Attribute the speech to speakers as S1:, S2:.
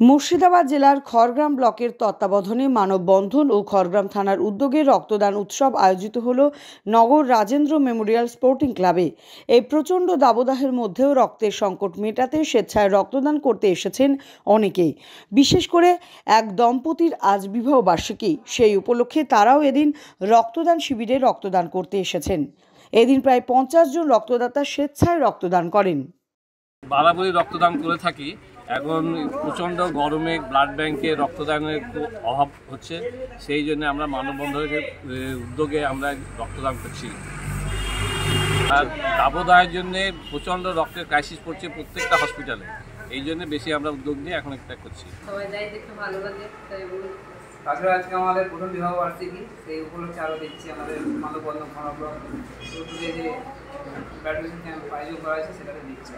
S1: মুর্শিদাবাদ জেলার খড়গ্রাম ব্লকের তত্ত্বাবধানে মানববন্ধন ও খড়গ্রাম থানার উদ্যোগে রক্তদান উৎসব আয়োজিত হল নগর রাজেন্দ্র মেমোরিয়াল স্পোর্টিং ক্লাবে। এই প্রচণ্ড দাবদাহের মধ্যেও রক্তের সংকট মেটাতে স্বেচ্ছায় রক্তদান করতে এসেছেন অনেকেই। বিশেষ করে এক দম্পতির আজ বিবাহ বার্ষিকী। সেই উপলক্ষে তারাও এদিন রক্তদান শিবিরে রক্তদান করতে এসেছেন। এদিন প্রায় পঞ্চাশ জন রক্তদাতা স্বেচ্ছায় রক্তদান করেন।
S2: বারাবরই রক্তদান করে থাকি। এখন প্রচণ্ড গরমে ব্লাড ব্যাংকে রক্তদানের খুব অভাব হচ্ছে সেই জন্য আমরা মানববন্ধনের উদ্যোগে আমরা রক্তদান করছি। আর দাবদাহের জন্য প্রচণ্ড রক্তের ক্রাইসিস পড়ছে প্রত্যেকটা হসপিটালে এই জন্য বেশি আমরা উদ্যোগ নিয়ে এখন একটা করছি।
S3: সবাই যাই দেখতে ভালো লাগে তাই বলুন।
S4: তাছাড়া আজকে আমাদের প্রথম বিবাহ বার্ষিকী সেই উপলক্ষে আরও দিচ্ছি আমাদের মানববন্ধ যে যে ব্যাডমিন্টন ক্যাম্প আয়োজন করা হয়েছে সেটাতে দিচ্ছি